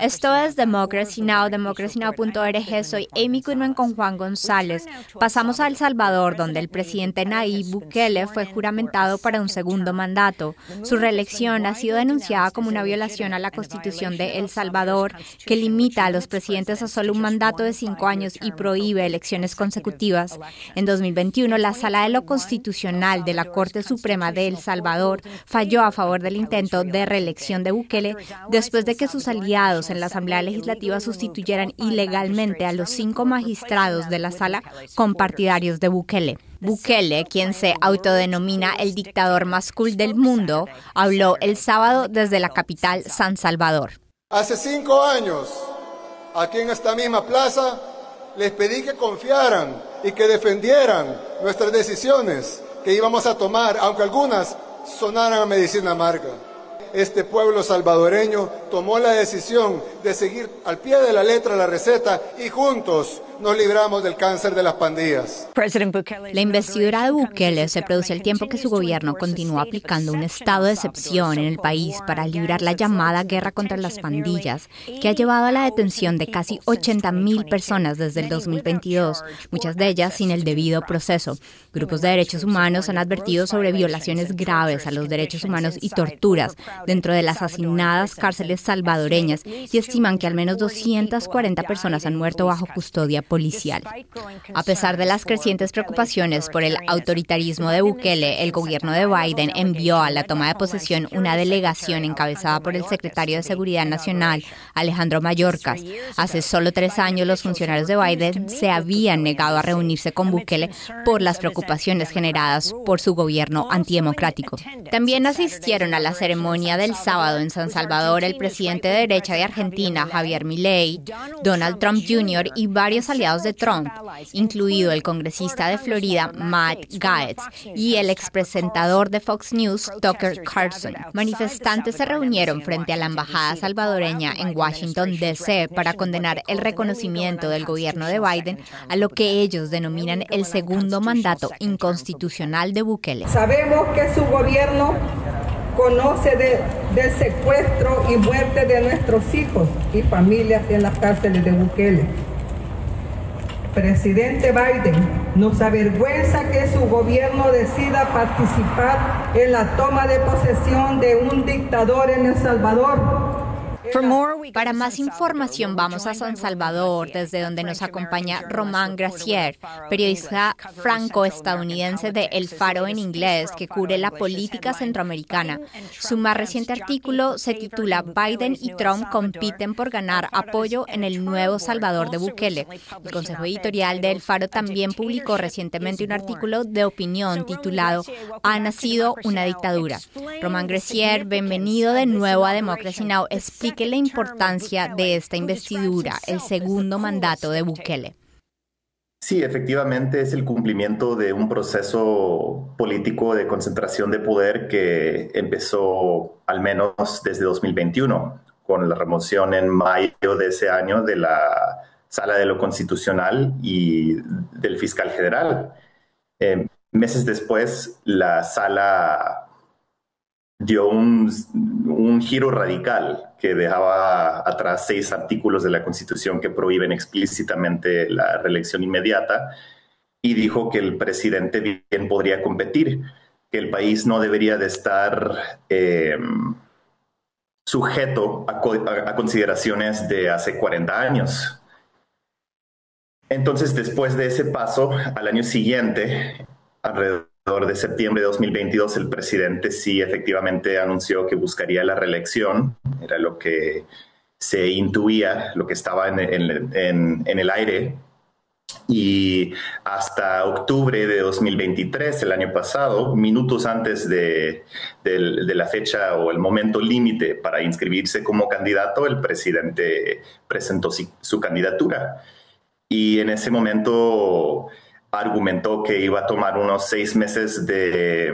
Esto es Democracy Now, democracynow.org. Soy Amy Goodman con Juan González. Pasamos a El Salvador, donde el presidente Nayib Bukele fue juramentado para un segundo mandato. Su reelección ha sido denunciada como una violación a la Constitución de El Salvador, que limita a los presidentes a solo un mandato de cinco años y prohíbe elecciones consecutivas. En 2021, la Sala de lo Constitucional de la Corte Suprema de El Salvador falló a favor del intento de reelección de Bukele después de que sus aliados en la Asamblea Legislativa sustituyeran ilegalmente a los cinco magistrados de la sala con partidarios de Bukele. Bukele, quien se autodenomina el dictador más cool del mundo, habló el sábado desde la capital San Salvador. Hace cinco años, aquí en esta misma plaza, les pedí que confiaran y que defendieran nuestras decisiones que íbamos a tomar, aunque algunas sonaran a medicina amarga este pueblo salvadoreño tomó la decisión de seguir al pie de la letra la receta y juntos nos libramos del cáncer de las pandillas. La investidura de Bukele se produce al tiempo que su gobierno continúa aplicando un estado de excepción en el país para librar la llamada guerra contra las pandillas, que ha llevado a la detención de casi 80.000 personas desde el 2022, muchas de ellas sin el debido proceso. Grupos de derechos humanos han advertido sobre violaciones graves a los derechos humanos y torturas dentro de las asignadas cárceles salvadoreñas y estiman que al menos 240 personas han muerto bajo custodia policial. A pesar de las crecientes preocupaciones por el autoritarismo de Bukele, el gobierno de Biden envió a la toma de posesión una delegación encabezada por el secretario de Seguridad Nacional, Alejandro Mayorkas. Hace solo tres años los funcionarios de Biden se habían negado a reunirse con Bukele por las preocupaciones generadas por su gobierno antidemocrático. También asistieron a la ceremonia del sábado en San Salvador el presidente de derecha de Argentina, Javier Milei, Donald Trump Jr. y varios aliados de Trump, incluido el congresista de Florida Matt Gaetz y el expresentador de Fox News Tucker Carlson. Manifestantes se reunieron frente a la embajada salvadoreña en Washington D.C. para condenar el reconocimiento del gobierno de Biden a lo que ellos denominan el segundo mandato inconstitucional de Bukele. Sabemos que su gobierno conoce del secuestro y muerte de nuestros hijos y familias en las cárceles de Bukele Presidente Biden, nos avergüenza que su gobierno decida participar en la toma de posesión de un dictador en El Salvador para más información vamos a San Salvador, desde donde nos acompaña Román Gracier, periodista franco-estadounidense de El Faro en inglés, que cubre la política centroamericana. Su más reciente artículo se titula Biden y Trump compiten por ganar apoyo en el nuevo Salvador de Bukele. El Consejo Editorial de El Faro también publicó recientemente un artículo de opinión titulado Ha nacido una dictadura. Román Gracier, bienvenido de nuevo a Democracy Now! Explique la importancia de esta investidura, el segundo mandato de Bukele. Sí, efectivamente es el cumplimiento de un proceso político de concentración de poder que empezó al menos desde 2021, con la remoción en mayo de ese año de la Sala de lo Constitucional y del fiscal general. Eh, meses después, la Sala dio un, giro radical que dejaba atrás seis artículos de la Constitución que prohíben explícitamente la reelección inmediata y dijo que el presidente bien podría competir, que el país no debería de estar em, sujeto a, a consideraciones de hace 40 años. Entonces, después de ese paso, al año siguiente, alrededor de septiembre de 2022 el presidente sí efectivamente anunció que buscaría la reelección, era lo que se intuía, lo que estaba en, el aire. Y hasta octubre de 2023, el año pasado, minutos antes de, la fecha o el momento límite para inscribirse como candidato, el presidente presentó su candidatura. Y en ese momento argumentó que iba a tomar unos seis meses de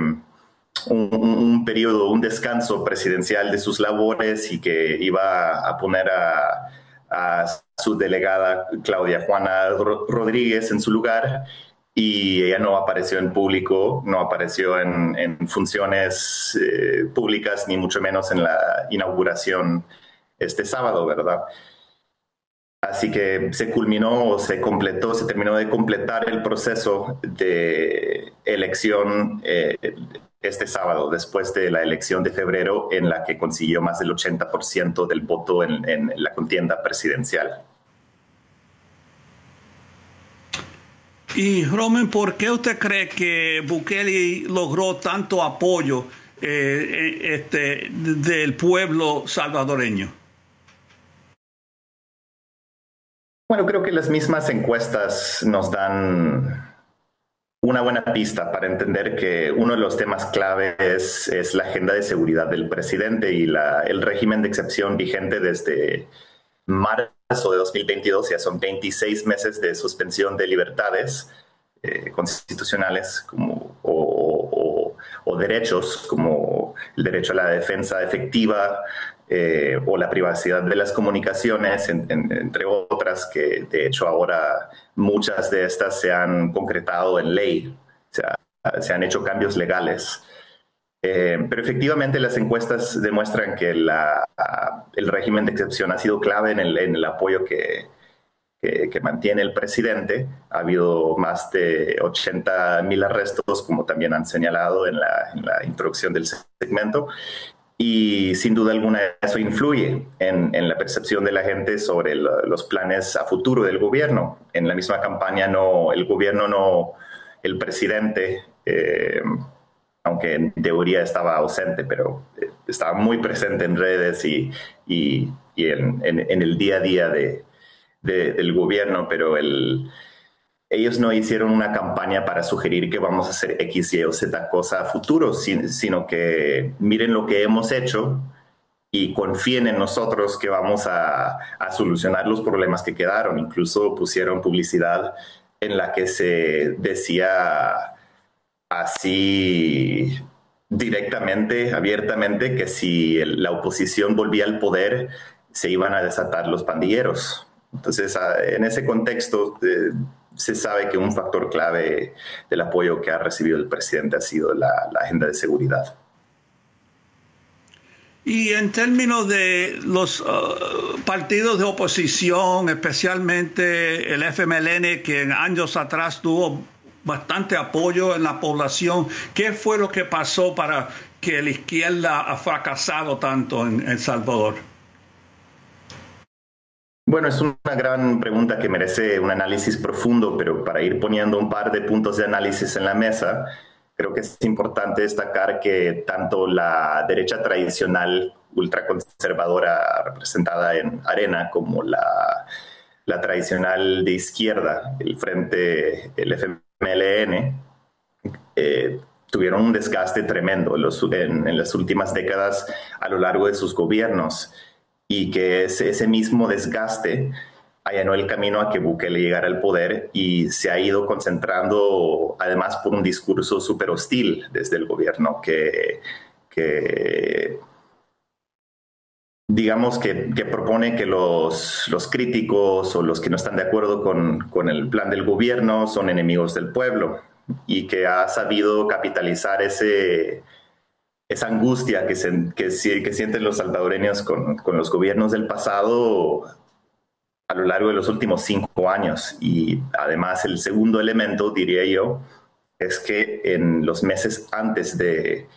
un, periodo, un descanso presidencial de sus labores y que iba a poner a, su delegada Claudia Juana Rodríguez en su lugar y ella no apareció en público, no apareció en, funciones eh, públicas, ni mucho menos en la inauguración este sábado, ¿verdad? Así que se culminó o se completó, se terminó de completar el proceso de elección eh, este sábado, después de la elección de febrero en la que consiguió más del 80% del voto en, la contienda presidencial. Y Roman, ¿por qué usted cree que Bukele logró tanto apoyo eh, este, del pueblo salvadoreño? Bueno, creo que las mismas encuestas nos dan una buena pista para entender que uno de los temas clave es, la agenda de seguridad del presidente y el régimen de excepción vigente desde marzo de 2022, ya son 26 meses de suspensión de libertades eh, constitucionales como, o, derechos como el derecho a la defensa efectiva eh, o la privacidad de las comunicaciones, entre otras, que de hecho ahora muchas de estas se han concretado en ley, se han hecho cambios legales. Eh, pero efectivamente las encuestas demuestran que el régimen de excepción ha sido clave en el, apoyo que, que, mantiene el presidente. Ha habido más de 80 mil arrestos, como también han señalado en la, introducción del segmento. Y sin duda alguna eso influye en, la percepción de la gente sobre los planes a futuro del gobierno. En la misma campaña no, el gobierno no, el presidente eh, aunque en teoría estaba ausente, pero eh, estaba muy presente en redes y, y, en, el día a día de, del gobierno, pero el, ellos no hicieron una campaña para sugerir que vamos a hacer X, Y o Z cosa a futuro, sino que miren lo que hemos hecho y confíen en nosotros que vamos a, a solucionar los problemas que quedaron. Incluso pusieron publicidad en la que se decía así directamente, abiertamente, que si la oposición volvía al poder, se iban a desatar los pandilleros. Entonces, ah, en ese contexto, eh, se sabe que un factor clave del apoyo que ha recibido el presidente ha sido la, agenda de seguridad. Y en términos de los ah, partidos de oposición, especialmente el FMLN, que en años atrás tuvo bastante apoyo en la población. ¿Qué fue lo que pasó para que la izquierda ha fracasado tanto en El Salvador? Bueno, es una gran pregunta que merece un análisis profundo, pero para ir poniendo un par de puntos de análisis en la mesa, creo que es importante destacar que tanto la derecha tradicional ultraconservadora representada en Arena como la, tradicional de izquierda, el Frente, el FMI, MLN eh, tuvieron un desgaste tremendo en, las últimas décadas a lo largo de sus gobiernos y que ese, ese mismo desgaste allanó el camino a que Bukele llegara al poder y se ha ido concentrando además por un discurso súper hostil desde el gobierno que, digamos que, propone que los, los, críticos o los que no están de acuerdo con, con, el plan del gobierno son enemigos del pueblo y que ha sabido capitalizar ese, esa angustia que, se, que, sienten los salvadoreños con, con, los gobiernos del pasado a lo largo de los últimos cinco años. Y además el segundo elemento, diría yo, es que en los meses antes de,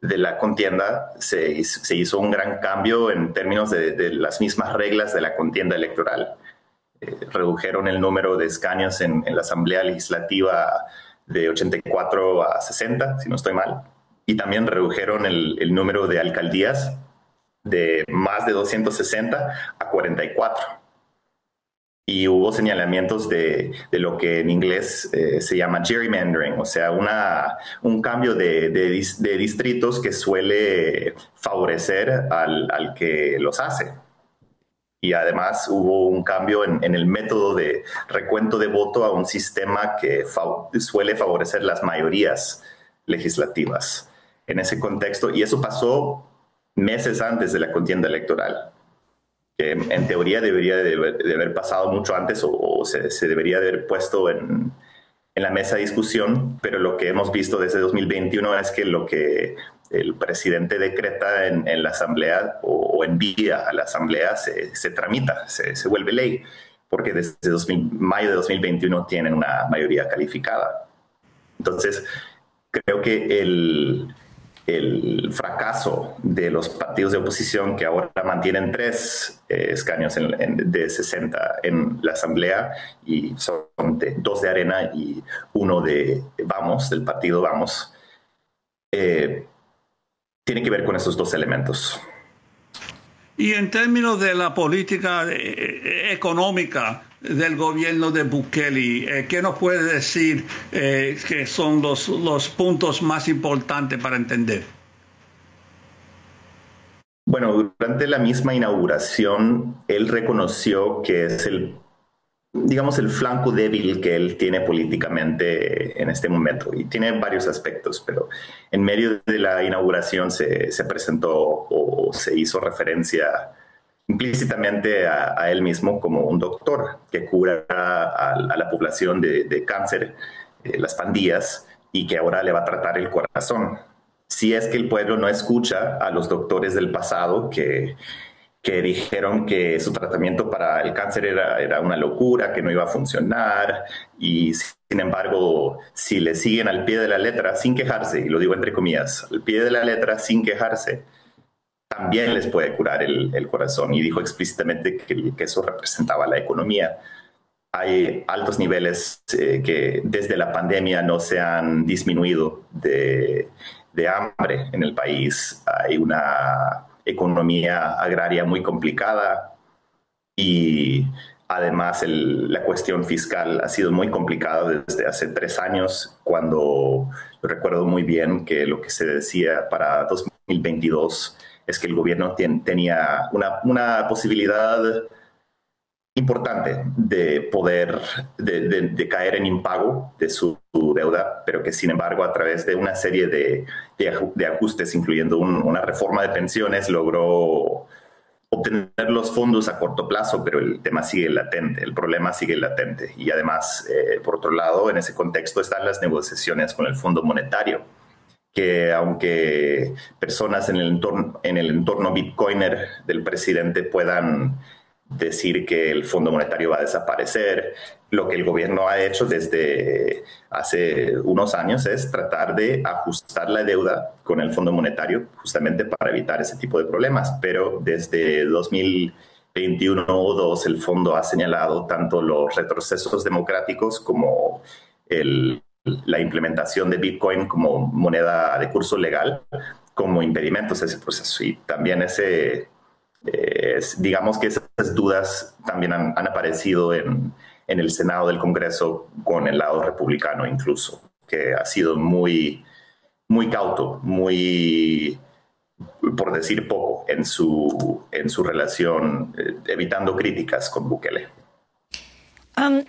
de la contienda se, hizo un gran cambio en términos de, las mismas reglas de la contienda electoral. Eh, redujeron el número de escaños en, la Asamblea Legislativa de 84 a 60, si no estoy mal, y también redujeron el, número de alcaldías de más de 260 a 44 y hubo señalamientos de, lo que en inglés eh, se llama gerrymandering, o sea, un cambio de, distritos que suele favorecer al, que los hace. Y además hubo un cambio en, el método de recuento de voto a un sistema que suele favorecer las mayorías legislativas en ese contexto. Y eso pasó meses antes de la contienda electoral que en teoría debería de, haber pasado mucho antes o, se, debería de haber puesto en, en, la mesa de discusión, pero lo que hemos visto desde 2021 es que lo que el presidente decreta en, la Asamblea o, envía a la Asamblea, se, tramita, se, vuelve ley, porque desde mayo de 2021 tienen una mayoría calificada. Entonces, creo que el, el fracaso de los partidos de oposición que ahora mantienen tres eh, escaños de 60 en la Asamblea y son dos de Arena y uno de Vamos, del partido Vamos, eh, tiene que ver con esos dos elementos. Y en términos de la política eh, económica del gobierno de Bukele, ¿qué nos puede decir que son los, los puntos más importantes para entender? Bueno, durante la misma inauguración, él reconoció que es el digamos, el flanco débil que él tiene políticamente en este momento. Y tiene varios aspectos, pero en medio de la inauguración se, presentó o se hizo referencia implícitamente a, él mismo como un doctor que cura a, la población de, cáncer, eh, las pandillas, y que ahora le va a tratar el corazón. Si es que el pueblo no escucha a los doctores del pasado que que dijeron que su tratamiento para el cáncer era, era una locura, que no iba a funcionar y sin embargo, si le siguen al pie de la letra sin quejarse, y lo digo entre comillas, al pie de la letra sin quejarse, también les puede curar el, el corazón. Y dijo explícitamente que, que, eso representaba la economía. Hay altos niveles eh, que desde la pandemia no se han disminuido de, de hambre en el país. Hay una economía agraria muy complicada y además la cuestión fiscal ha sido muy complicada desde hace tres años, cuando recuerdo muy bien que lo que se decía para 2022 es que el gobierno tenía una, una posibilidad importante de poder, de, caer en impago de su, deuda, pero que sin embargo a través de una serie de, de ajustes, incluyendo una reforma de pensiones, logró obtener los fondos a corto plazo, pero el tema sigue latente, el problema sigue latente. Y además, eh, por otro lado, en ese contexto están las negociaciones con el Fondo Monetario, que aunque personas en el entorno, en el entorno bitcoiner del presidente puedan decir que el Fondo Monetario va a desaparecer. Lo que el gobierno ha hecho desde hace unos años es tratar de ajustar la deuda con el Fondo Monetario justamente para evitar ese tipo de problemas. Pero desde 2021 o 2 el fondo ha señalado tanto los retrocesos democráticos como la implementación de Bitcoin como moneda de curso legal como impedimentos a ese proceso. Y también ese digamos que esas dudas también han, aparecido en, en, el Senado del Congreso con el lado republicano incluso, que ha sido muy, muy cauto, muy, por decir poco, en su, en su relación, eh, evitando críticas con Bukele. Um,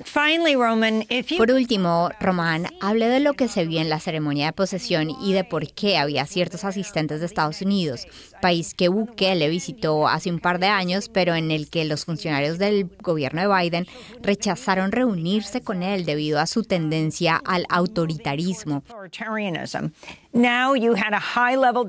por último, Román, hable de lo que se vio en la ceremonia de posesión y de por qué había ciertos asistentes de Estados Unidos, país que Bukele visitó hace un par de años, pero en el que los funcionarios del gobierno de Biden rechazaron reunirse con él debido a su tendencia al autoritarismo.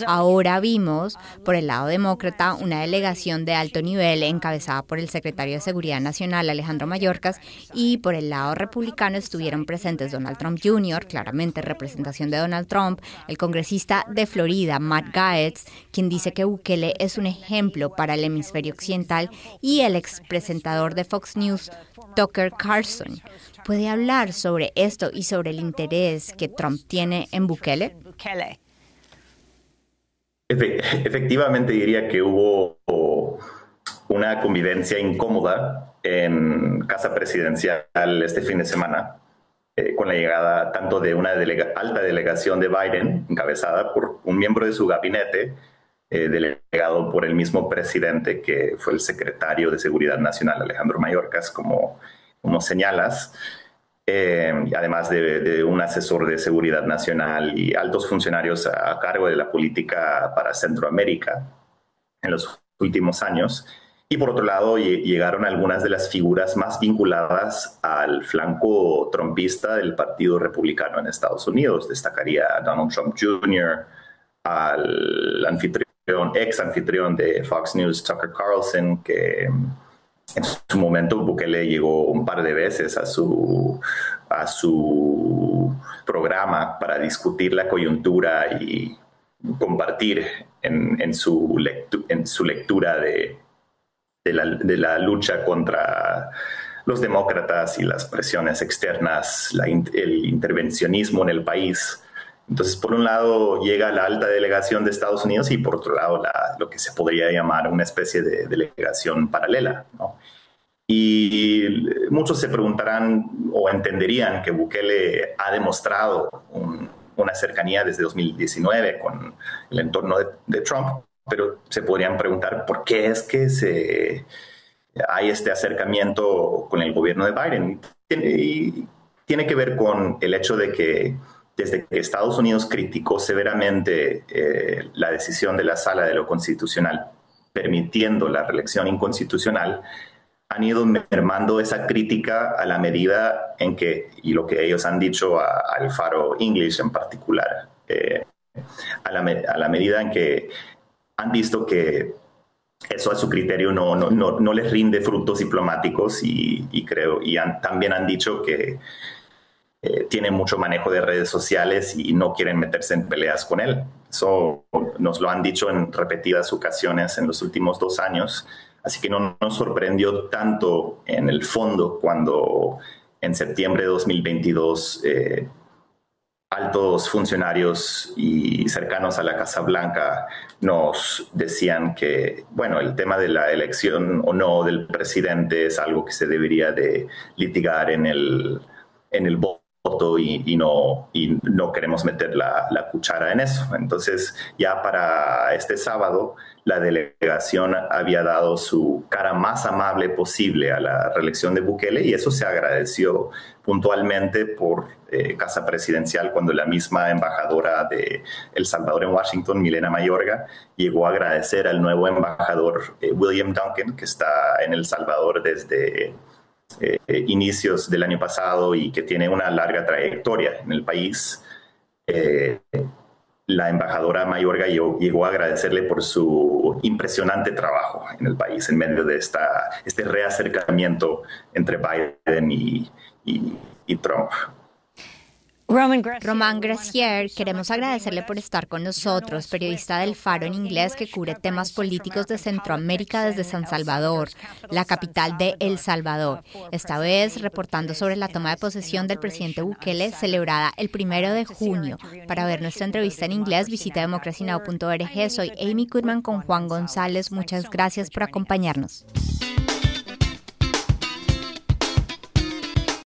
Ahora vimos por el lado demócrata una delegación de alto nivel encabezada por el secretario de Seguridad Nacional Alejandro Mayorkas y por el lado republicano estuvieron presentes Donald Trump Jr., claramente representación de Donald Trump, el congresista de Florida Matt Gaetz, quien dice que Bukele es un ejemplo para el hemisferio occidental y el expresentador de Fox News Tucker Carlson. ¿Puede hablar sobre esto y sobre el interés que Trump tiene en Bukele? Efectivamente diría que hubo una convivencia incómoda en Casa Presidencial este fin de semana, eh, con la llegada tanto de una alta delegación de Biden, encabezada por un miembro de su gabinete, eh, delegado por el mismo presidente que fue el secretario de Seguridad Nacional, Alejandro Mayorkas, como, como señalas, eh, además de, un asesor de seguridad nacional y altos funcionarios a, cargo de la política para Centroamérica en los últimos años. Y por otro lado, llegaron algunas de las figuras más vinculadas al flanco trompista del Partido Republicano en Estados Unidos. Destacaría Donald Trump Jr., al anfitrión, ex anfitrión de Fox News, Tucker Carlson, que en su momento Bukele llegó un par de veces a su, a su programa para discutir la coyuntura y compartir en, su, en su lectura de, de, la, lucha contra los demócratas y las presiones externas, el intervencionismo en el país. Entonces, por un lado llega la alta delegación de Estados Unidos y por otro lado lo que se podría llamar una especie de delegación paralela. Y muchos se preguntarán o entenderían que Bukele ha demostrado una cercanía desde 2019 con el entorno de, Trump, pero se podrían preguntar por qué es que hay este acercamiento con el gobierno de Biden. Y tiene que ver con el hecho de que desde que Estados Unidos criticó severamente eh, la decisión de la Sala de lo Constitucional permitiendo la reelección inconstitucional, han ido mermando esa crítica a la medida en que, y lo que ellos han dicho al Faro English en particular, eh, a, la, medida en que han visto que eso a su criterio no, no, no, les rinde frutos diplomáticos y, creo, y también han dicho que eh, tienen mucho manejo de redes sociales y no quieren meterse en peleas con él. Eso nos lo han dicho en repetidas ocasiones en los últimos dos años. Así que no nos sorprendió tanto en el fondo cuando en septiembre de 2022 eh, altos funcionarios y cercanos a la Casa Blanca nos decían que, bueno, el tema de la elección o no del presidente es algo que se debería de litigar en el, en el voto y, no, y no queremos meter la, cuchara en eso. Entonces, ya para este sábado, la delegación había dado su cara más amable posible a la reelección de Bukele y eso se agradeció puntualmente por eh, Casa Presidencial cuando la misma embajadora de El Salvador en Washington, Milena Mayorga, llegó a agradecer al nuevo embajador eh, William Duncan, que está en El Salvador desde eh, inicios del año pasado y que tiene una larga trayectoria en el país. Eh, la embajadora Mayorga llegó, a agradecerle por su impresionante trabajo en el país en medio de esta, este reacercamiento entre Biden y Trump. Román Gracier, queremos agradecerle por estar con nosotros, periodista del Faro en inglés que cubre temas políticos de Centroamérica desde San Salvador, la capital de El Salvador. Esta vez reportando sobre la toma de posesión del presidente Bukele celebrada el primero de junio. Para ver nuestra entrevista en inglés, visita democracynow.org. Soy Amy Goodman con Juan González. Muchas gracias por acompañarnos.